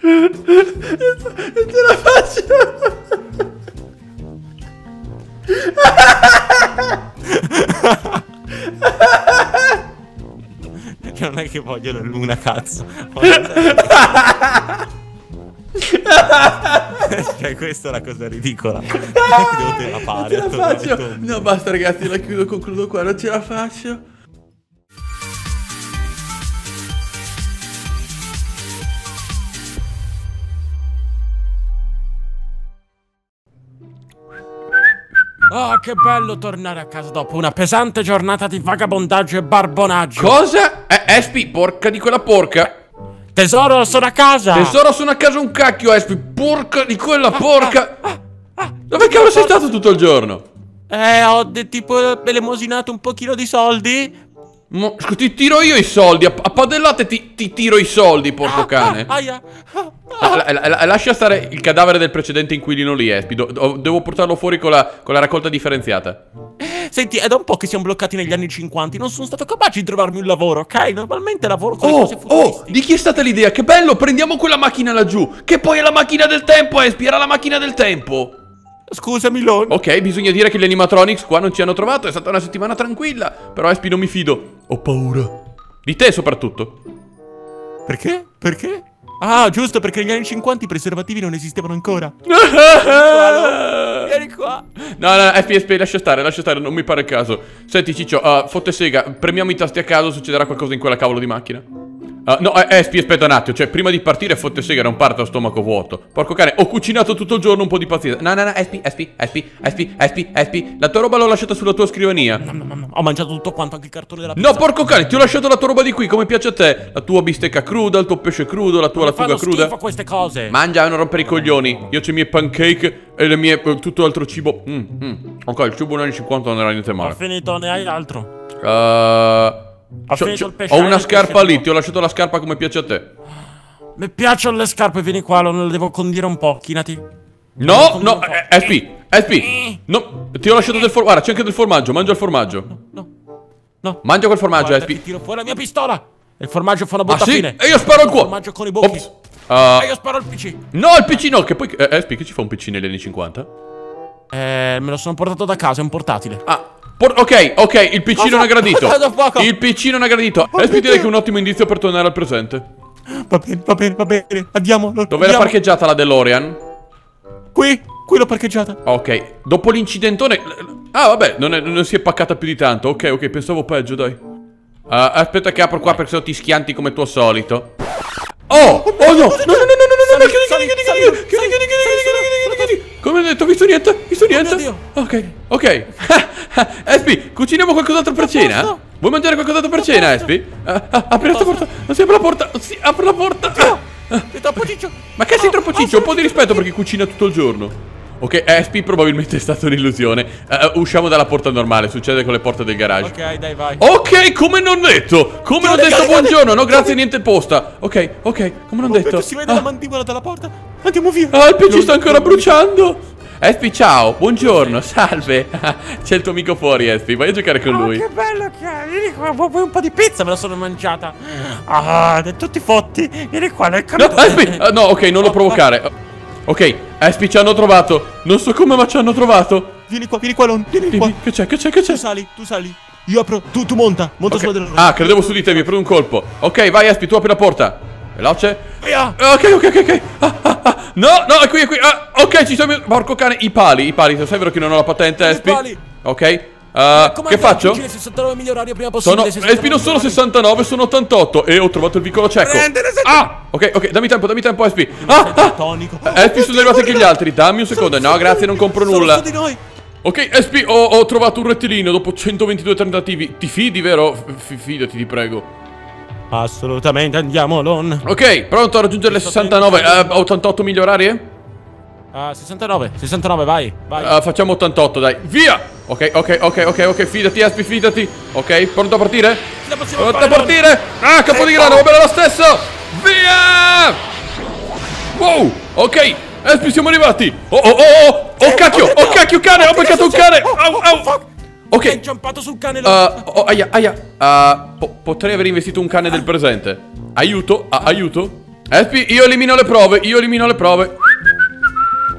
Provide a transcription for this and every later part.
Non ce la faccio! Che non è che voglio la luna, cazzo. cioè, questa è la cosa ridicola. Non è che devo Non ce la faccio! No, basta ragazzi, la chiudo, concludo qua, non ce la faccio. Oh, che bello tornare a casa dopo una pesante giornata di vagabondaggio e barbonaggio. Cosa? Eh, Espi, porca di quella porca! Tesoro, sono a casa. Tesoro, sono a casa un cacchio, Espi, porca di quella porca! Dove cavolo sei stato tutto il giorno? Eh, ho tipo elemosinato un pochino di soldi. Mo- ti tiro io i soldi, a, a padellate ti, ti tiro i soldi, porco cane. Ah. Ah, La- la- la- lascia stare il cadavere del precedente inquilino lì, Espi. Do- do- devo portarlo fuori con la, con la raccolta differenziata. Senti, è da un po' che siamo bloccati negli anni 50. Non sono stato capace di trovarmi un lavoro, ok? Normalmente lavoro con le Oh, cose oh, di chi è stata l'idea? Che bello, prendiamo quella macchina laggiù. Che poi è la macchina del tempo, Espi, era la macchina del tempo. Scusami, Lon. Ok, bisogna dire che gli animatronics qua non ci hanno trovato, è stata una settimana tranquilla. Però Espi non mi fido. Ho paura. Di te soprattutto. Perché? Perché? Ah, giusto, perché negli anni 50 i preservativi non esistevano ancora. Vieni qua. No, no, FSP, lascia stare, lascia stare, non mi pare il caso. Senti, Ciccio, uh, fotte sega, premiamo i tasti a caso, succederà qualcosa in quella cavolo di macchina. Uh, no, eh, SP, aspetta un attimo, cioè, prima di partire, fotte sega, non parte a stomaco vuoto. Porco cane, ho cucinato tutto il giorno un po' di pazienza. No, no, no, SP, SP, SP, SP, SP, SP, la tua roba l'ho lasciata sulla tua scrivania. No, no, no, no, Ho mangiato tutto quanto, anche il cartone della No, pizza. porco cane, ti ho lasciato la tua roba di qui, come piace a te. La tua bistecca cruda, il tuo pesce crudo, la tua Mi lattuga cruda. schifo queste cose. Mangia non rompere i coglioni. Io c'ho i miei pancake e le mie. eh, tutto altro cibo. Mm, mm. Ok, il cibo negli anni 50 non era niente Ho male. finito, ne hai altro? Uh, Ho il una il scarpa lì, ti ho lasciato la scarpa come piace a te. Mi piacciono le scarpe, vieni qua, lo lo devo condire un po', chinati. No, no, eh, SP, SP. No, ti ho lasciato del formaggio. Guarda, c'è anche del formaggio. Mangia il formaggio. No. No. Mangia quel formaggio, Guarda, SP. ti tiro fuori la mia pistola. E il formaggio fa una Ah, botta sì? fine. E io sparo Il cuore. formaggio con i bocchi. Uh, E io sparo al PC. no, il PC no, che poi. Eh, SP, che ci fa un PC negli anni 50? Eh, me lo sono portato da casa, è un portatile. Ah, por- ok, ok, il PC non ha gradito. Il PC non ha gradito. Oh, Dio. che è un ottimo indizio per tornare al presente. Va bene, va bene, va bene. Andiamo. Dove era parcheggiata la DeLorean? Qui, qui l'ho parcheggiata. Ok, dopo l'incidentone... Ah, vabbè, non, è- non si è paccata più di tanto. Ok, ok, pensavo peggio, dai. Ah, aspetta che apro qua perché sennò ti schianti come tuo solito. Oh! Oh no! No, no, no, no, no, no, no, chiudi, chiudi, chiudi, chiudi, chiudi, chiudi, chiudi, chiudi, chiudi, chiudi, chiudi. Come ho detto, ho visto niente? Visto niente? Dio. Ok, ok. Espi, cuciniamo qualcos'altro per cena? Vuoi mangiare qualcos'altro per cena, Espi? Ah, ah, apri la porta, non si apre la porta, si apre la porta. Ah. Sei troppo ciccio. Ma che sei troppo oh, ciccio? Un po' di rispetto per chi cucina tutto il giorno. Ok, SP probabilmente è stata un'illusione. Eh, usciamo dalla porta normale, succede con le porte del garage. Ok, dai, vai. Ok, come non detto! Come non detto buongiorno, no grazie, niente posta. Ok, ok, come non detto. Si vede la Ah, mandibola dalla porta. Andiamo via. ah, il PC Non- sta ancora bruciando. Espi, ciao, buongiorno, salve. C'è il tuo amico fuori, Espi, vai a giocare con Oh, lui. che bello che è. Vieni qua, vuoi un po' di pizza? Me la sono mangiata. Ah, tutti fotti. Vieni qua, nel No, capito. Espi, ah, no, ok, non lo provocare. Ok, Espi, ci hanno trovato. Non so come, ma ci hanno trovato. Vieni qua, vieni qua, Lon. Vieni qua. Dimmi, che c'è, che c'è, che c'è? Tu sali, tu sali. Io apro. Tu, tu monta. Monta Ok. sulla della Ah, credevo su di te, mi preso un colpo. Ok, vai Espi, tu apri la porta. Veloce. Via. Ok, ok, ok, ok. Ah, ah, ah. No, no, è qui, è qui. Ah, ok, ci sono. Porco cane, i pali, i pali. Sai vero che non ho la patente, I Espi? pali. Ok. Ah, Come che faccio? 69 migliorari prima Sono. possibile. Espi non sono 69, sono 88. E ho trovato il vicolo cieco. Ah, ok, ok, dammi tempo, dammi tempo, Espi. Ah, ah. Tonico. Espi, sono arrivati anche gli altri. Dammi un secondo. No, grazie, non compro nulla. Ok, SP, ho, ho trovato un rettilineo dopo 122 tentativi. Ti fidi, vero? F- fidati, ti prego. Assolutamente, andiamo, Lon. Ok, pronto a raggiungere le 69. Eh, 88 migliorarie? Ah, 69, 69, vai, vai. Eh, facciamo 88, dai. Via! Ok, ok, ok, ok, ok. Fidati, Aspi, fidati. Ok, pronto a partire? Ce la possiamo Pronto a fare, partire! Ah, capo di grano, va bene lo stesso! Via! Wow, ok. Aspi, siamo arrivati. Oh, oh, oh, oh. Oh, cacchio, oh, cacchio, cane, ho beccato un cane. Au, au. Hai Ok. inciampato sul cane. Uh, oh, aia, aia. Uh, po- potrei aver investito un cane del presente. Aiuto, ah, aiuto. Espi, io elimino le prove, io elimino le prove.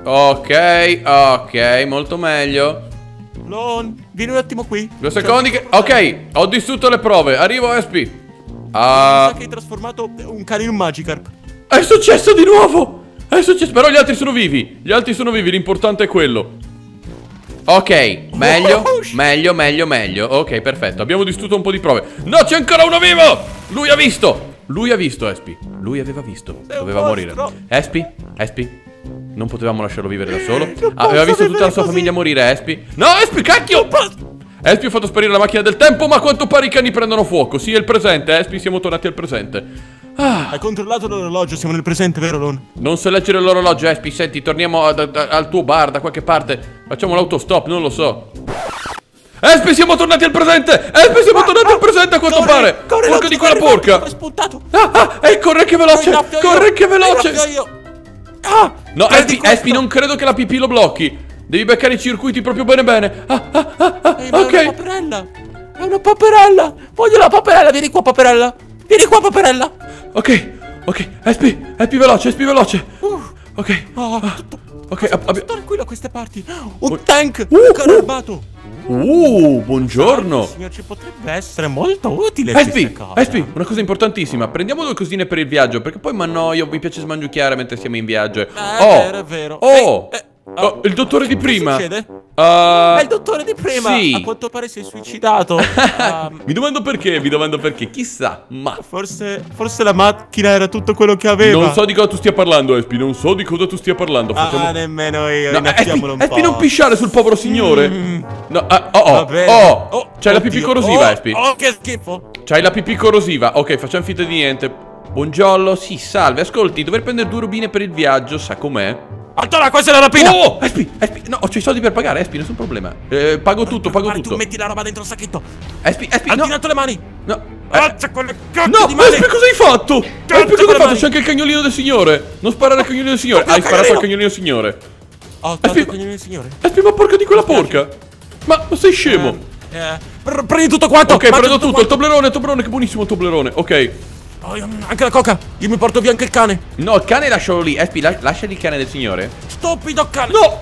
Ok, ok, molto meglio. Lon, vieni un attimo qui. Due secondi che... Ok, ho distrutto le prove, arrivo Espi. Ah... Sa che hai trasformato un cane in un Magikarp. È successo di nuovo! È successo, però gli altri sono vivi. Gli altri sono vivi, l'importante è quello. Ok, meglio, meglio, meglio, meglio. Ok, perfetto. Abbiamo distrutto un po' di prove. No, c'è ancora uno vivo! Lui ha visto! Lui ha visto, Espi. Lui aveva visto. Doveva morire. Espi, Espi. Non potevamo lasciarlo vivere da solo. Non Aveva visto tutta la sua così. famiglia morire, Espi. No, Espi, cacchio! Espi ha fatto sparire la macchina del tempo, ma a quanto pare i cani prendono fuoco. Sì, è il presente, Espi, siamo tornati al presente. Ah. Hai controllato l'orologio, siamo nel presente, vero Lon? Non so leggere l'orologio, Espi. Senti, torniamo ad- ad- al tuo bar da qualche parte. Facciamo l'autostop, non lo so. Espi, siamo tornati al presente! Espi, siamo tornati al presente a quanto pare! Porca di quella porca! Ah, ah, ehi, corre che veloce! Corre io, che lo veloce! Ah! No, Espi. Espi, non credo che la pipì lo blocchi. Devi beccare i circuiti proprio bene bene. Ah, ah, ah, ah, Ehi, ma È una ok. paperella! È una paperella! Voglio la paperella! Vieni qua, paperella! Vieni qua, paperella! Ok, ok. Espi, Espi veloce, Espi veloce. Uh, Ok. oh, tutto, Ok, ab- abbi- tranquillo a queste parti! Un tank! Uh, un carro uh. armato! Uh, buongiorno. Signor, ci potrebbe essere molto utile Espi. Espi, una cosa importantissima. Prendiamo due cosine per il viaggio, perché poi mi annoio, mi piace smangiucchiare mentre siamo in viaggio. Eh, oh, è vero, è vero. Oh, Ehi, eh, oh, il dottore di prima. succede? Uh, È il dottore di prima! sì. A quanto pare si è suicidato. Ah, mi domando perché, mi domando perché, chissà, ma... forse, forse la macchina era tutto quello che aveva. Non so di cosa tu stia parlando, Espi, non so di cosa tu stia parlando. Facciamo... Ah, nemmeno io. No, Espi, innaffiamolo un Espi, non pisciare sul povero signore. Mm. No, ah, oh, oh, oh, Oh, c'hai la pipì corrosiva, Oh, Espi. Oh, che schifo. C'hai la pipì corrosiva. Ok, facciamo finta di niente. Buongiorno, sì, salve. Ascolti, dovrei prendere due rubine per il viaggio, sa com'è? Allora, questa è la rapina. Oh, Espi, Espi, no, ho i soldi per pagare, Espi, nessun problema. Eh, pago tutto, pago tutto. Tu metti la roba dentro il sacchetto. Espi, Espi, Hai no, tirato le mani. no. Eh, c'è quelle cazzo No, di mani. Espi, cosa hai fatto? Espi, cosa hai fatto? C'è anche il cagnolino del signore. Non sparare al cagnolino del signore. Hai sparato al cagnolino. cagnolino del signore. Ho Espi- il cognome del signore. Espi, ma porca di quella porca. Ma, ma sei scemo. Eh, pr- prendi tutto quanto. Ok, prendo tutto, il toblerone, il toblerone, che buonissimo il toblerone. Ok. Oh, anche la coca. Io mi porto via anche il cane. No, il cane lascialo lì. Espi, la- lasciali il cane del signore. Stupido cane. No!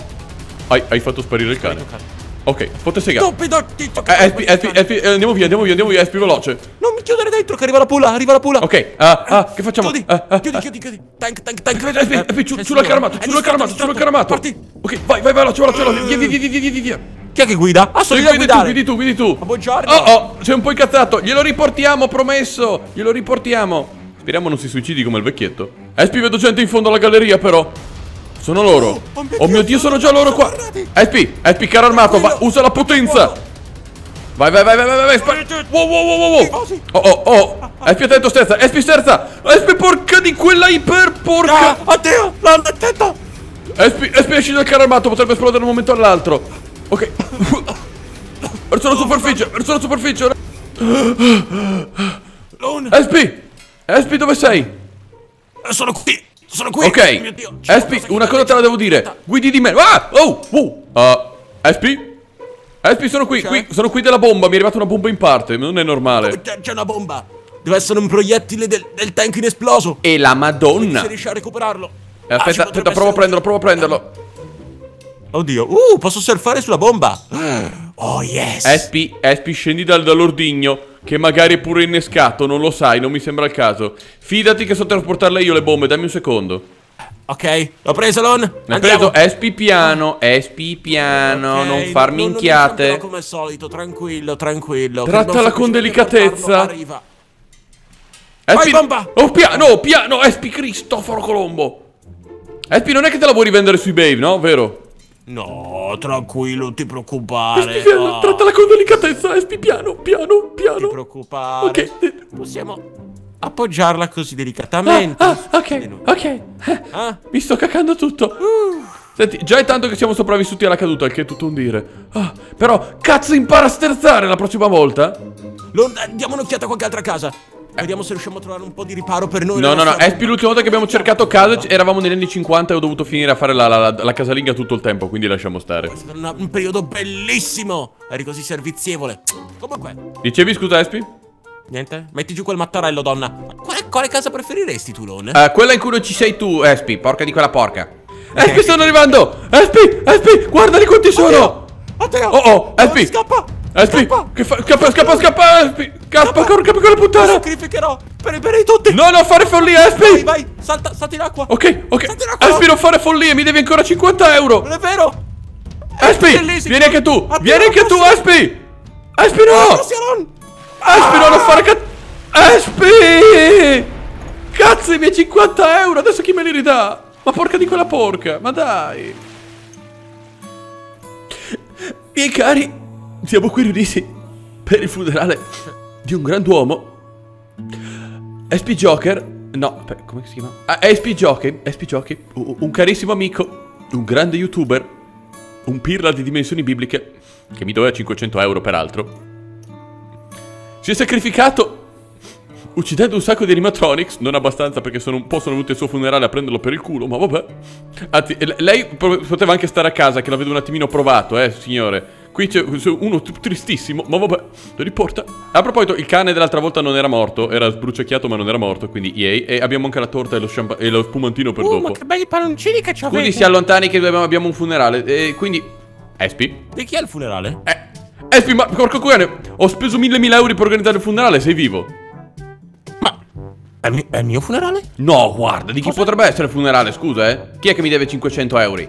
Hai, hai fatto sparire il cane. Cane. Ok, fotte sega. Stupido tizio Eh, Espi, Espi. Espi, eh, andiamo via, andiamo via, andiamo via, Espi, veloce. Non mi chiudere dentro che arriva la pula, arriva la pula. Ok, ah, ah, che facciamo? Chiudi, Ah, ah, chiudi, ah. chiudi, chiudi. Tank, tank, tank. Espi, Eh, Espi, giù, c'è il sulla caramato, sulla caramato, sulla caramato. Parti. Ok, vai, vai, veloce, veloce, veloce. Via, via, via, via, via, via. Chi è che guida? Ah, sono io a Guidi tu, guidare. guidi tu, guidi tu. Ma buongiorno. Oh, oh, sei un po' incazzato. Glielo riportiamo, promesso. Glielo riportiamo. Speriamo non si suicidi come il vecchietto. Espi, vedo gente in fondo alla galleria, però. Sono loro. Oh, mio Oh mio Dio, Dio, sono sono già loro qua. Espi, Espi, carro armato, va, usa la potenza. Vai, vai, vai, vai, vai, vai, spara. Wow, wow, wow, wow. Oh, oh, oh. Espi, attento, sterza. Espi, sterza. Espi, porca di quella iper, porca. Ah, addio, attento. Espi, Espi, esci dal carro armato, potrebbe esplodere da un momento all'altro. Ok. verso la superficie, verso la superficie. Espi, Espi, dove sei? sono qui. Sono qui. Ok. Oh, Espi, una cosa te la devo dire. Guidi di me. Ah! Oh! Oh! Uh, Espi? Espi, sono qui, C'è? qui, sono qui della bomba. Mi è arrivata una bomba in parte. Non è normale. C'è, c'è una bomba. Deve essere un proiettile del, del tank inesploso. E la Madonna. Se riesci a recuperarlo. Eh, Ah, aspetta, potrebbe aspetta, provo a prenderlo, provo a prenderlo. Oddio. Uh, posso surfare sulla bomba. Oh, yes. Espi, Espi, scendi dal, dall'ordigno. Che magari è pure innescato, non lo sai, non mi sembra il caso. Fidati che so trasportarle io le bombe, dammi un secondo. Ok, l'ho preso, Lon. Andiamo. preso? Espi piano, Espi piano, Ok, non far non- non minchiate. inciamperò come al solito, tranquillo, tranquillo. Trattala con delicatezza. Espi, Vai, bomba! Oh, piano, piano, Espi Cristoforo Colombo. Espi, non è che te la vuoi rivendere sui Babe, no? Vero? No, tranquillo, non ti preoccupare. Espi, piano, no. trattala con delicatezza, Espi, piano, piano, Non ti piano. preoccupare. Ok. Possiamo appoggiarla così Ah, delicatamente. ah, ok, Succede ok. Eh, Ah? Mi sto cacando tutto. Senti, già è tanto che siamo sopravvissuti alla caduta, che è tutto un dire. Ah, però, cazzo, impara a sterzare la prossima volta. Lo- eh, diamo un'occhiata a qualche altra casa. Vediamo se riusciamo a trovare un po' di riparo per noi. No, no, no, Espi, l'ultima volta che abbiamo cercato casa eravamo negli anni 50 e ho dovuto finire a fare la, la, la- la casalinga tutto il tempo, quindi lasciamo stare. È stato una- un periodo bellissimo. Eri così servizievole. Comunque, Dicevi, scusa, Espi? niente. Metti giù quel mattarello, donna. Qual è quale casa preferiresti tu, Lon? Eh, quella in cui non ci sei tu, Espi, porca di quella porca. Espi, stanno arrivando! Espi, Espi, guardati quanti sono! Matteo! Oh oh, Espi! Scappa! Espi, Scappa! che fa? Scappa, scappa, scappa, Espi! Scappa, corca piccola puttana! sacrificherò per i bene di tutti! No, non fare follia, Vai, Espi! vai! Salta, salta in acqua! Ok, ok. Espi, non fare follie, mi devi ancora 50 euro! Non è vero! Espi, bellissimo. vieni anche tu! Vieni anche tu, Espi! Espi, no! Espi, no, non fare cazzo! Espi! Cazzo, i miei 50 euro, adesso chi me li ridà? Ma porca di quella porca, ma dai! Miei cari, siamo qui riuniti per il funerale di un grand'uomo. SP Joker, no, come si chiama? Ah, SP Joker, SP Joker, un carissimo amico, un grande youtuber, un pirla di dimensioni bibliche, che mi doveva 500 euro peraltro. Si è sacrificato uccidendo un sacco di animatronics, non abbastanza perché sono un po' sono venuti al suo funerale a prenderlo per il culo, ma vabbè. Anzi, lei po- poteva anche stare a casa, che la vedo un attimino provato, eh, signore. Qui c'è uno tristissimo, ma vabbè, lo riporta. A proposito, il cane dell'altra volta non era morto, era sbruciacchiato ma non era morto, quindi yay. E abbiamo anche la torta e lo, e lo spumantino per Uh, dopo. ma che belli palloncini che c'avete! Scusi, si allontani che abbiamo, un funerale. E quindi... Espi? Di chi è il funerale? Eh, Espi, ma porco cane, ho speso mille mila euro per organizzare il funerale, sei vivo? Ma... È, mi- è il mio funerale? No, guarda, di chi potrebbe essere il funerale, scusa, eh? Chi è che mi deve 500 euro?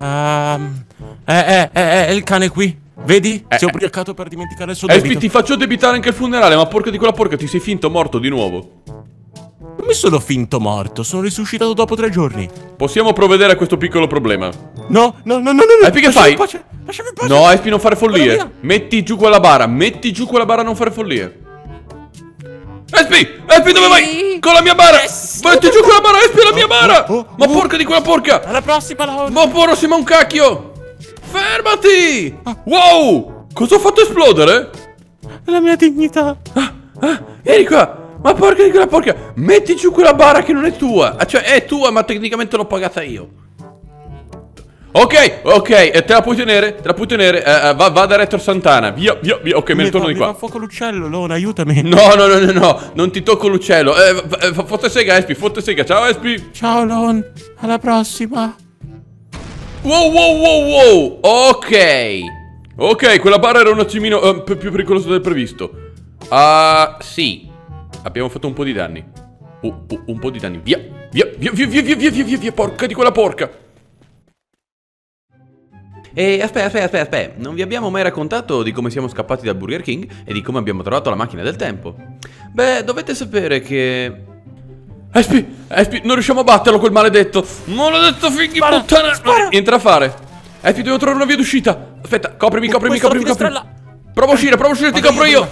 Ehm... Eh, eh, eh, è il cane qui. Vedi? Eh, si è eh. ubriacato per dimenticare il suo Espi, debito. ti faccio debitare anche il funerale, ma porca di quella porca, ti sei finto morto di nuovo. Non mi sono finto morto, sono risuscitato dopo tre giorni. Possiamo provvedere a questo piccolo problema. No, no, no, no, no. Espi, che lasciami fai? pace, lasciami in pace. No, Espi, non fare follie. Metti giù quella bara, metti giù quella bara, non fare follie. Espi, Espi, dove vai? Con la mia bara! Metti giù quella bara, Espi, la mia bara! oh, Ma oh. porca di quella porca! Alla prossima, Laura. Ma porro siamo un cacchio! Fermati! Wow! Cosa ho fatto esplodere? La mia dignità. Ah, vieni qua! Ma porca di quella porca! Metti giù quella bara che non è tua! Ah, Cioè, è tua, ma tecnicamente l'ho pagata io. Ok, ok, eh, te la puoi tenere? Te la puoi tenere? Eh, eh, va, va da Retro Santana. Via, via, via. Ok, me ne torno di mi qua. a fuoco l'uccello, Lona, aiutami. No, no, no, no, no, non ti tocco l'uccello. Eh, eh, fotte sega, Espi, fotte sega. Ciao, Espi. Ciao, Lon. Alla prossima. Wow, wow, wow, wow. Ok. Ok, quella barra era un attimino eh, p- più pericolosa del previsto. Ah, sì. Abbiamo fatto un po' di danni. Uh, uh, un po' di danni. Via, via, via, via, via, via, via, via, via, via, porca di quella porca. E aspetta, aspetta, aspetta, aspetta. Non vi abbiamo mai raccontato di come siamo scappati da Burger King e di come abbiamo trovato la macchina del tempo. Beh, dovete sapere che... Espi, Espi, non riusciamo a batterlo quel maledetto. Maledetto fighi Spara, puttana. spara. Entra a fare. Espi, devo trovare una via d'uscita. Aspetta, coprimi, coprimi, coprimi, coprimi. Prova a uscire, prova a uscire, ti copro io.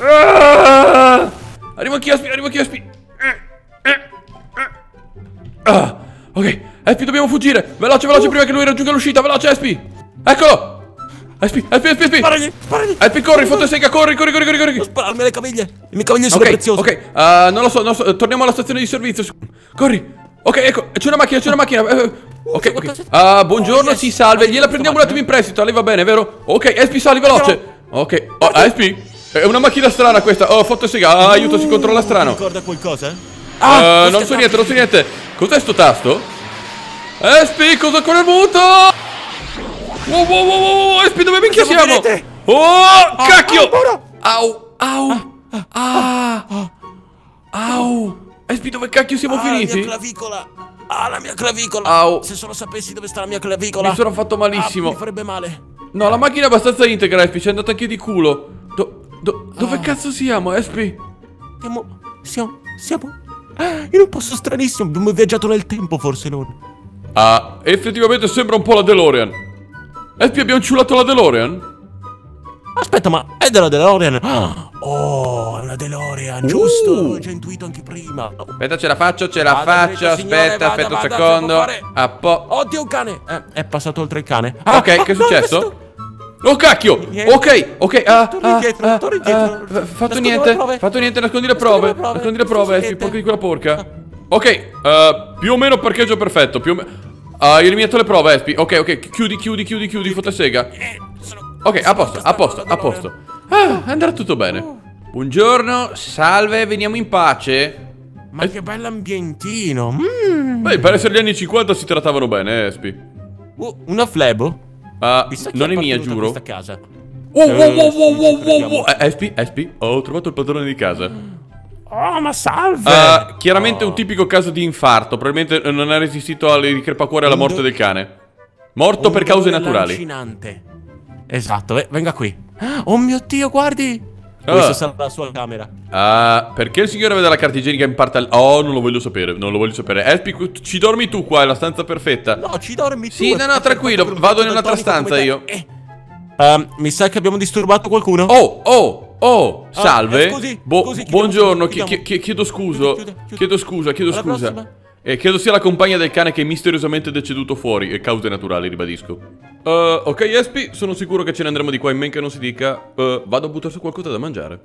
Ah! Arrivo anch'io, Espi, arrivo anch'io, Espi. Ah, ok, Espi, dobbiamo fuggire. Veloce, veloce, prima che lui raggiunga l'uscita. Veloce, Espi. Eccolo. Espi, Espi, Espi, Espi. Sparagli, sparagli. Espi, corri, fotte secca, corri, corri, corri, corri, corri. Spararmi alle caviglie. Le mie caviglie sono Ok, preziose. ok, ah, non lo so, non lo so, torniamo alla stazione di servizio. Corri. Ok, ecco, c'è una macchina, c'è una macchina. eh, ok, ok. Ah, buongiorno, Oh, yes. si salve. Gliela prendiamo un attimo in prestito, a lei va bene, vero? Ok, Espi, sali veloce. Ok, oh, Espi, è una macchina strana questa. Oh, fotte sega, ah, aiuto, si controlla strano. ricorda qualcosa? Ah, non so niente, non so niente. Cos'è sto tasto? Espi, cosa il muto? Wow, wow, wow, wow, wow, Espi, dove minchia Siamo. Oh, cacchio! ah. Au, au, ah, au. Espi, dove cacchio siamo Ah, la finiti? mia clavicola. Ah, la mia clavicola. Au. Se solo sapessi dove sta la mia clavicola. Mi sono fatto malissimo. Ah, mi farebbe male. No, la macchina è abbastanza integra, Espi, ci è andata anche di culo. Do- do- dove Ah. cazzo siamo, Espi? Siamo. Siamo. Siamo. ah, In un posto stranissimo. Abbiamo viaggiato nel tempo, forse non. Ah, effettivamente sembra un po' la DeLorean. Espi, abbiamo ciulato la DeLorean? Aspetta, ma è della DeLorean? Ah, Oh, è una DeLorean, giusto? L'ho già intuito anche prima. Aspetta, ce la faccio, ce la Vada, faccio. signore, aspetta, vada, aspetta un vada, secondo. devo fare- A po'. Oddio, un cane! Eh, è passato oltre il cane. Ok, Ah, che è ah, no, successo? questo- Oh cacchio! Niente. Ok, ok, ah, Torna ah, indietro, ah, torna indietro. ah, fatto niente, fatto niente, nascondi le prove, le prove, nascondi le prove, niente. porca di quella porca. Ok, eh, più o meno parcheggio perfetto, più o meno... Ah, hai eliminato le prove, Espi. Ok, ok, chiudi, chiudi, chiudi, chiudi, fotte sega. Eh, Ok, a posto, a posto, a posto. Ah, andrà tutto bene. Buongiorno, salve, veniamo in pace. Ma che bell'ambientino. Mm. Beh, per essere gli anni 50 si trattavano bene, eh, Espi. Uh, una flebo? Ah, chi non è mia, giuro. questa casa. Oh, Eh, ci wow, wow, crediamo. wow. Eh, Espi, Espi, ho trovato il padrone di casa. Oh, ma salve! Ah, chiaramente un tipico caso di infarto. Probabilmente non ha resistito alle crepacuore e alla morte del cane. Morto per cause naturali. lancinante. Esatto, ve- venga qui. Oh mio Dio, guardi! Ah. Questa sarà la sua camera. Ah, perché il signore vede la carta igienica in parte al... Oh, non lo voglio sapere, non lo voglio sapere. Espi, ci dormi tu qua, è la stanza perfetta. No, ci dormi tu. Sì, no, no, tranquillo, vado nell'altra daltonico stanza te. Eh. Ehm, mi sa che abbiamo disturbato qualcuno. Oh, oh, oh, Ah, salve. eh, scusi, Bo- scusi, chiudiamo, buongiorno, chiudiamo. chi- chi- chiedo scusa. Chiude, chiude, chiude. Chiedo scusa, chiedo Alla scusa. prossima. E credo sia la compagna del cane che è misteriosamente deceduto fuori. E cause naturali, ribadisco. Uh, ok, Espi, sono sicuro che ce ne andremo di qua in men che non si dica. Uh, vado a buttare su qualcosa da mangiare.